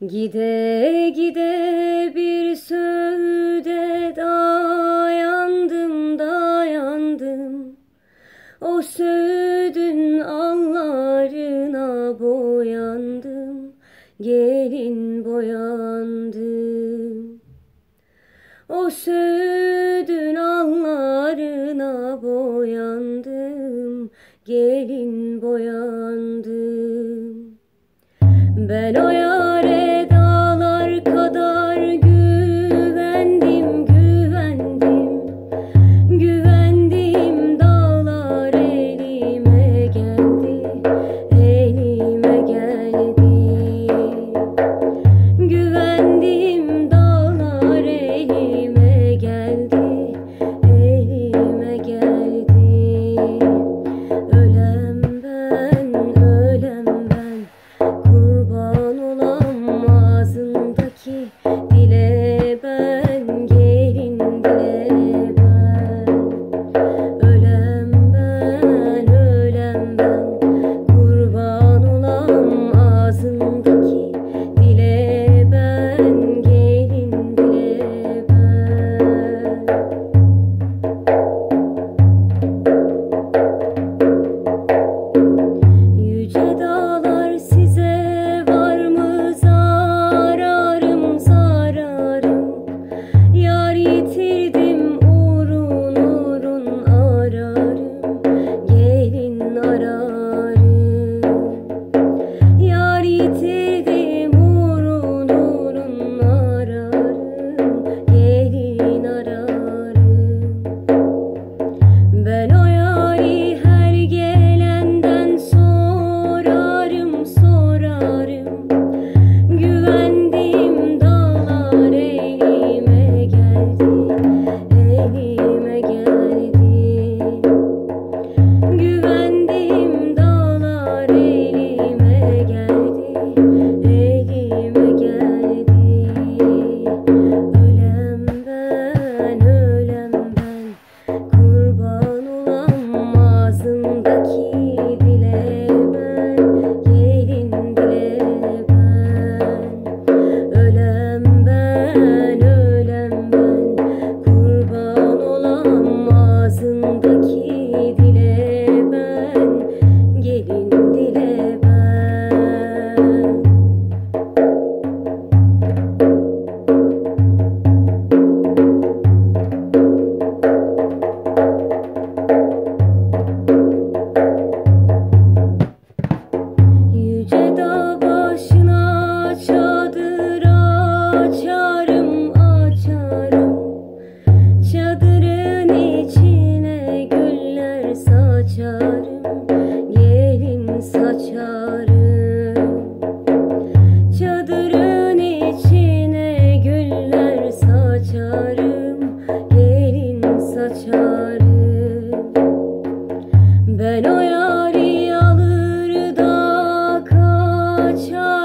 Gide gide bir söğüde dayandım dayandım. O söğüdün allarına boyandım Gelin boyandım. O söğüdün allarına boyandım Gelin boyandım. Ben o good. açarım. Çadırın içine güller saçarım Gelin saçarım. Ben o yari alır da kaçarım